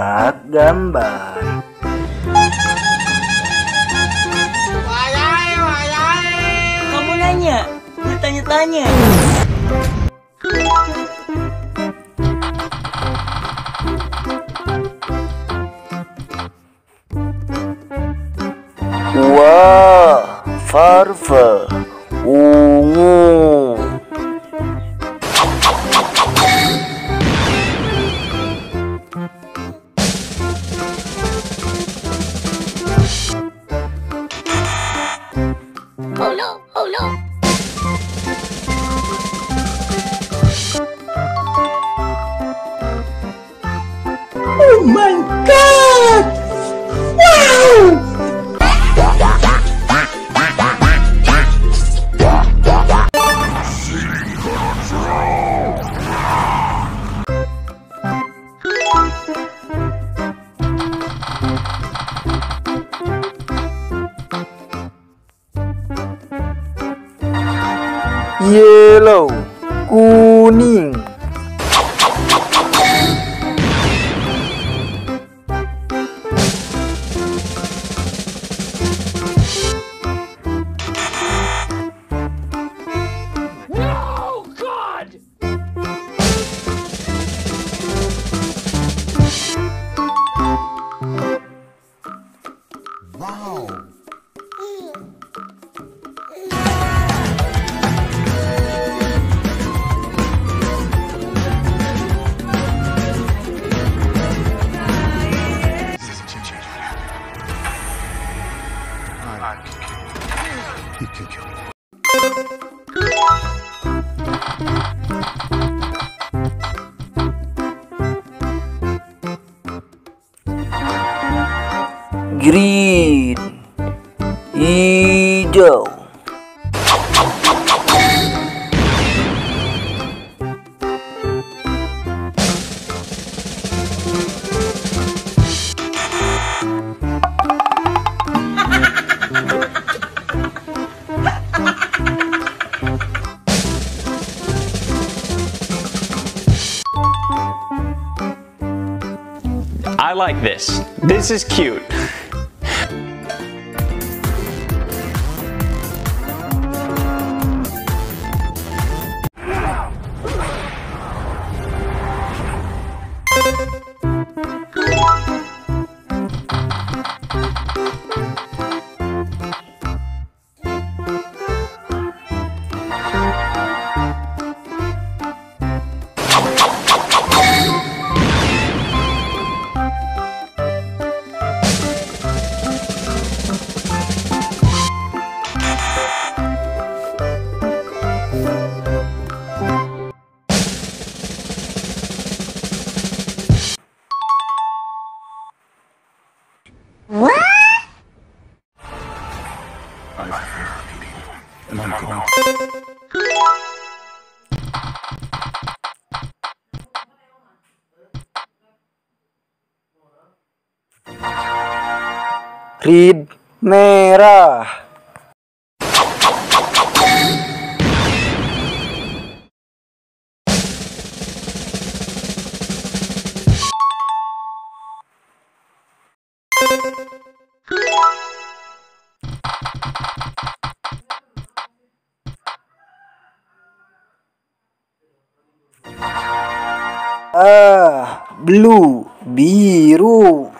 Sobat Gambar. Wayai, wayai. Kamu nanya, ditanya-tanya. Wah, wow, Farvel. Oh no, oh no. Oh my god! Wow! Yellow, kuning. Green, hijau. Like this. This is cute. なんかな。Rid merah. Yeah. Ah, blue, biru.